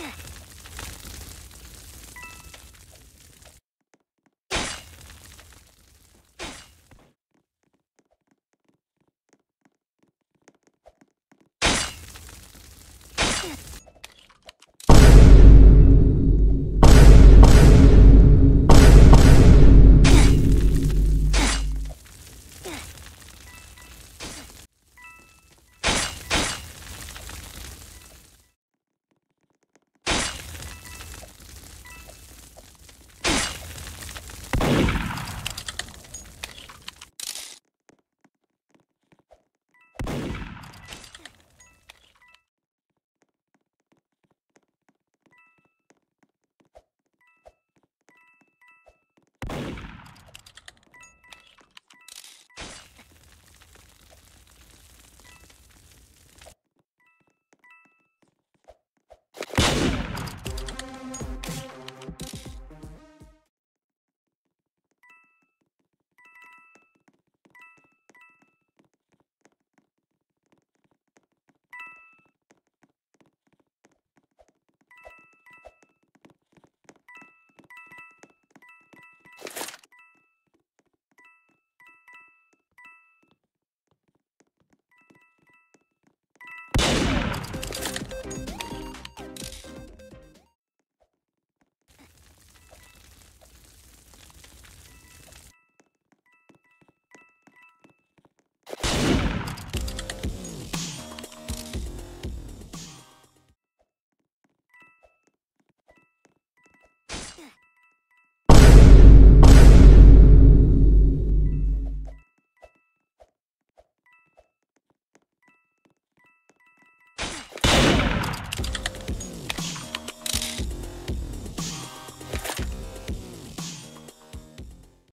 Yeah.